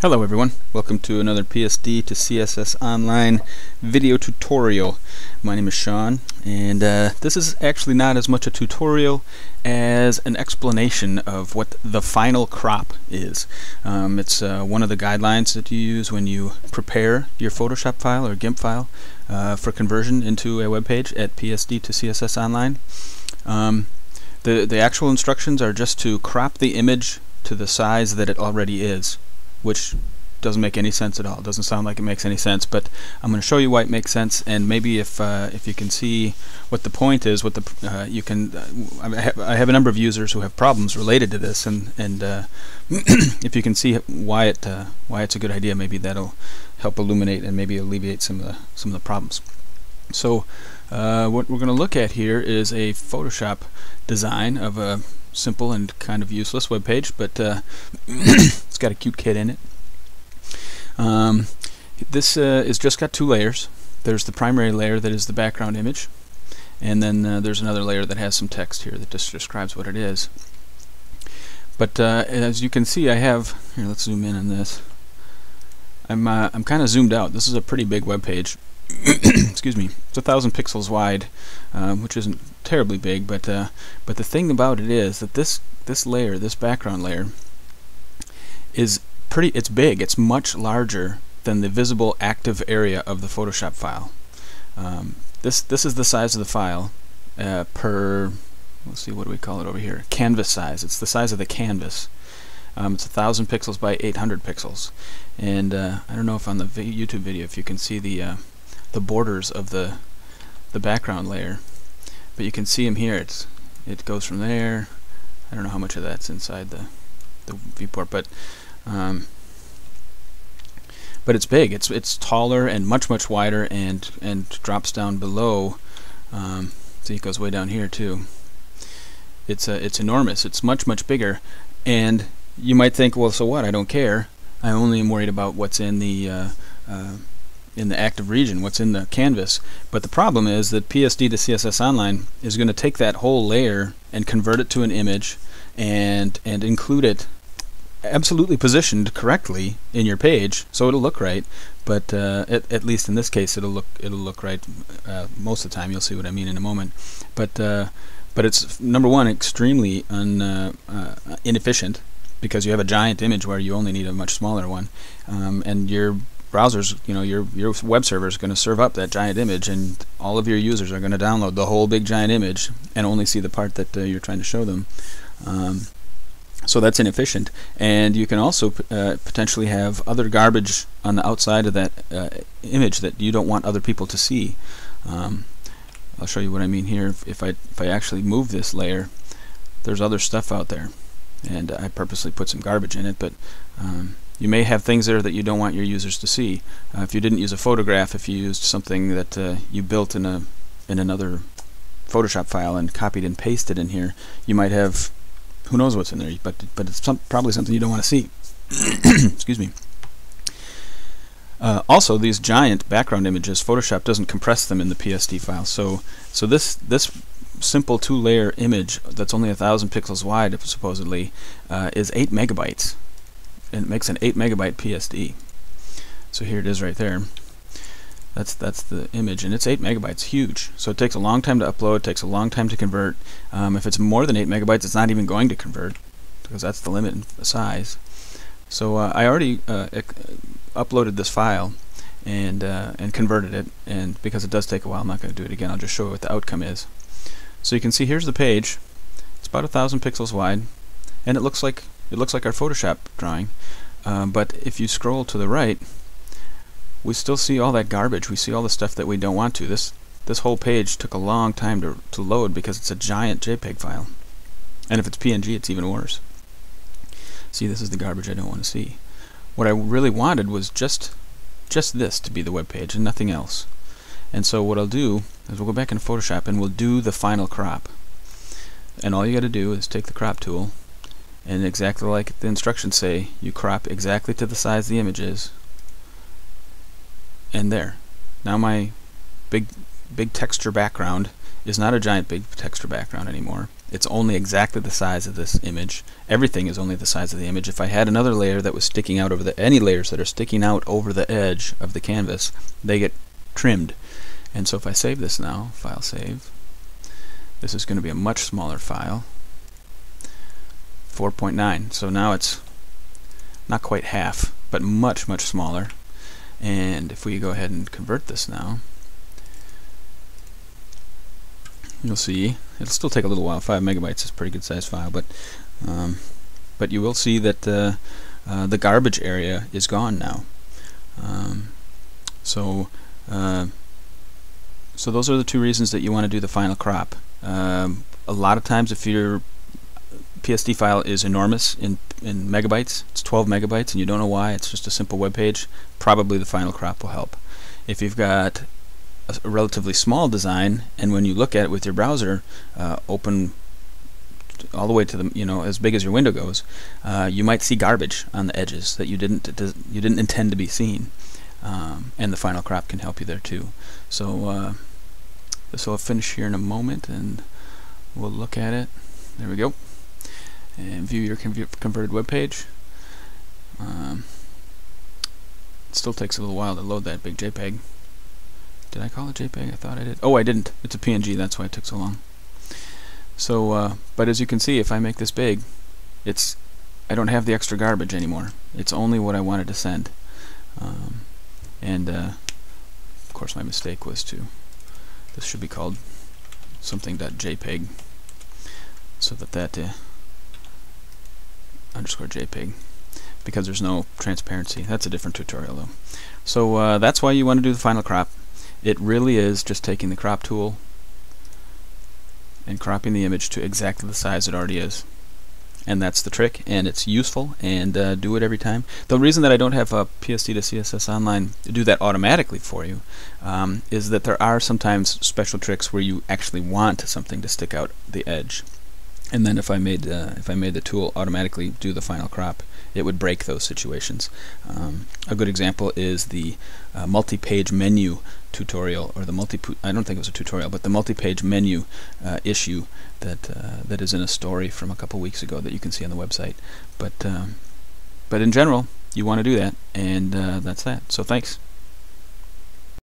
Hello everyone, welcome to another PSD to CSS Online video tutorial. My name is Sean and uh, this is actually not as much a tutorial as an explanation of what the final crop is. Um, it's uh, one of the guidelines that you use when you prepare your Photoshop file or GIMP file uh, for conversion into a web page at PSD to CSS Online. Um, the, the actual instructions are just to crop the image to the size that it already is which doesn't make any sense at all. It doesn't sound like it makes any sense, but I'm going to show you why it makes sense, and maybe if uh, if you can see what the point is, what the uh, you can. Uh, I, have, I, have, a number of users who have problems related to this, and and uh, if you can see why it uh, why it's a good idea, maybe that'll help illuminate and maybe alleviate some of the some of the problems. So what we're going to look at here is a Photoshop design of a simple and kind of useless web page, but it's got a cute kid in it. Um, this uh, is just got two layers. There's the primary layer that is the background image, and then uh, there's another layer that has some text here that just describes what it is. But uh, as you can see, I have here. Let's zoom in on this. I'm uh, I'm kind of zoomed out. This is a pretty big web page. excuse me, it's a thousand pixels wide, um, which isn't terribly big, but uh, but the thing about it is that this this layer, this background layer, is pretty. It's big. It's much larger than the visible active area of the Photoshop file. Um, this this is the size of the file uh, per. Let's see, what do we call it over here? Canvas size. It's the size of the canvas. Um, it's a thousand pixels by 800 pixels, and uh, I don't know if on the YouTube video if you can see the uh, the borders of the the background layer but you can see them here it's it goes from there I don't know how much of that's inside the the viewport but um, but it's big. It's it's taller and much much wider and and drops down below um, see it goes way down here too. It's uh, it's enormous. It's much much bigger. And you might think well so what? I don't care. I only am worried about what's in the uh, uh, in the active region, what's in the canvas. But the problem is that PSD to CSS Online is going to take that whole layer and convert it to an image and and include it absolutely positioned correctly in your page, so it'll look right. But uh, at, at, least in this case, it'll look it'll look right uh, most of the time. You'll see what I mean in a moment. But uh, but it's number one extremely un, uh, uh, inefficient because you have a giant image where you only need a much smaller one, um, and you're browsers, you know, your your web server is going to serve up that giant image, and all of your users are going to download the whole big giant image and only see the part that uh, you're trying to show them. Um, so that's inefficient, and you can also uh, potentially have other garbage on the outside of that uh, image that you don't want other people to see. Um, I'll show you what I mean here. If, I if I actually move this layer, there's other stuff out there, and I purposely put some garbage in it, but um, you may have things there that you don't want your users to see. Uh, if you didn't use a photograph, if you used something that uh, you built in a in another Photoshop file and copied and pasted in here, you might have who knows what's in there, but but it's some, probably something you don't want to see. Excuse me. Uh, also, these giant background images, Photoshop doesn't compress them in the PSD file. So, so this this simple two-layer image that's only a thousand pixels wide, supposedly, uh, is eight megabytes and it makes an 8 megabyte PSD. So here it is right there. That's that's the image, and it's 8 megabytes, huge. So it takes a long time to upload, it takes a long time to convert. Um, if it's more than 8 megabytes, it's not even going to convert, because that's the limit in size. So uh, I already uh, uploaded this file and uh, and converted it, and because it does take a while, I'm not going to do it again. I'll just show you what the outcome is. So you can see here's the page. It's about a thousand pixels wide, and it looks like it looks like our Photoshop drawing. Uh, but if you scroll to the right, we still see all that garbage. We see all the stuff that we don't want to. This this whole page took a long time to, to load because it's a giant JPEG file. And if it's PNG, it's even worse. See, this is the garbage I don't want to see. What I really wanted was just just this to be the web page and nothing else. And so what I'll do is we'll go back in Photoshop and we'll do the final crop. And all you got to do is take the crop tool and exactly like the instructions say you crop exactly to the size the image is and there now my big big texture background is not a giant big texture background anymore it's only exactly the size of this image. Everything is only the size of the image. If I had another layer that was sticking out over the any layers that are sticking out over the edge of the canvas, they get trimmed. And so if I save this now, file save, this is going to be a much smaller file. 4.9. So now it's not quite half, but much, much smaller. And if we go ahead and convert this now, you'll see it'll still take a little while. Five megabytes is a pretty good size file, but um, but you will see that uh, uh, the garbage area is gone now. Um, so uh, so those are the two reasons that you want to do the final crop. Um, a lot of times, if your PSD file is enormous in in megabytes, it's 12 megabytes, and you don't know why, it's just a simple web page. Probably the final crop will help. If you've got a, relatively small design, and when you look at it with your browser uh, open all the way to the you know as big as your window goes, uh, you might see garbage on the edges that you didn't you didn't intend to be seen, um, and the final crop can help you there too. So uh, will finish here in a moment, and we'll look at it. There we go, and view your converted web page. Um, it still takes a little while to load that big JPEG. Did I call it JPEG? I thought I did. Oh, I didn't. It's a PNG. That's why it took so long. So, uh, but as you can see, if I make this big, it's I don't have the extra garbage anymore. It's only what I wanted to send. Um, and uh, of course, my mistake was to. This should be called something.jpg, so that that uh, underscore JPEG because there's no transparency. That's a different tutorial though. So uh, that's why you want to do the final crop. It really is just taking the crop tool and cropping the image to exactly the size it already is. And that's the trick, and it's useful, and uh, do it every time. The reason that I don't have a PSD to CSS Online do that automatically for you um, is that there are sometimes special tricks where you actually want something to stick out the edge and then if I made uh, if I made the tool automatically do the final crop it would break those situations. Um, a good example is the uh, multi-page menu tutorial or the multi I don't think it was a tutorial but the multi-page menu uh, issue that uh, that is in a story from a couple weeks ago that you can see on the website. But um, but in general you want to do that and uh, that's that. So thanks